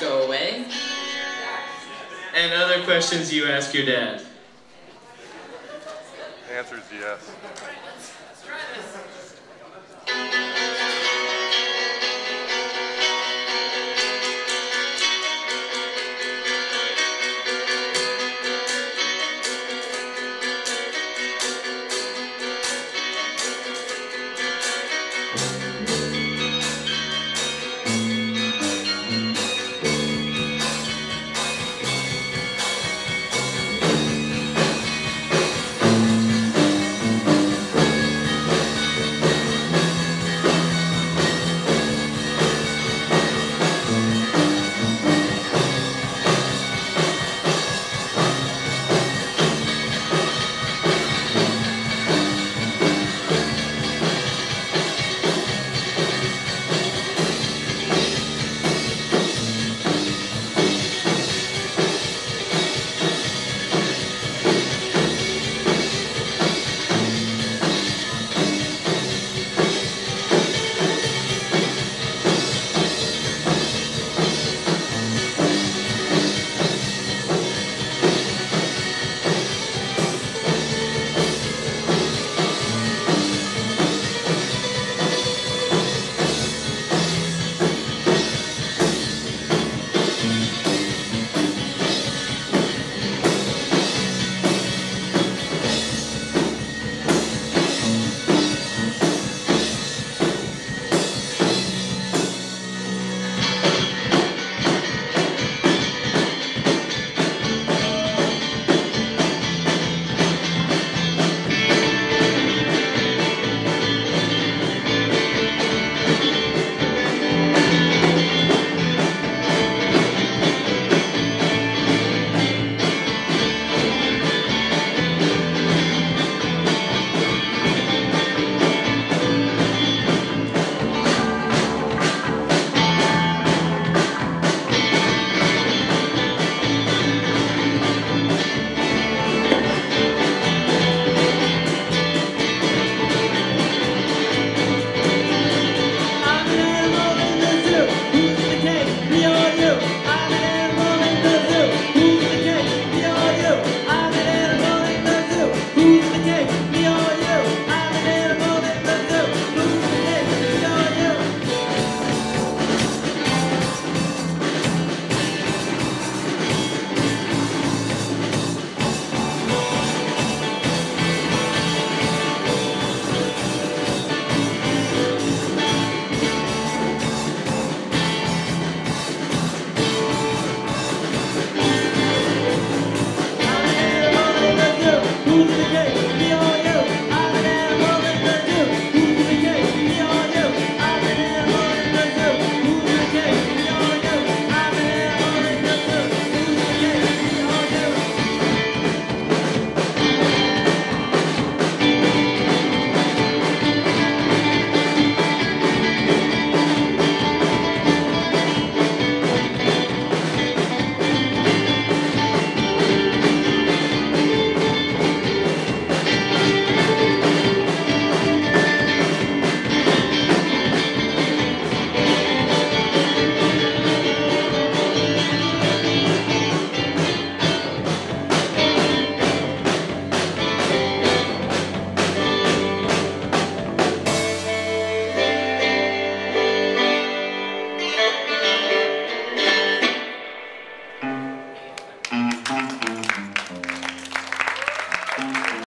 go away? And other questions you ask your dad? The answer is yes.